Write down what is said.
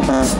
What?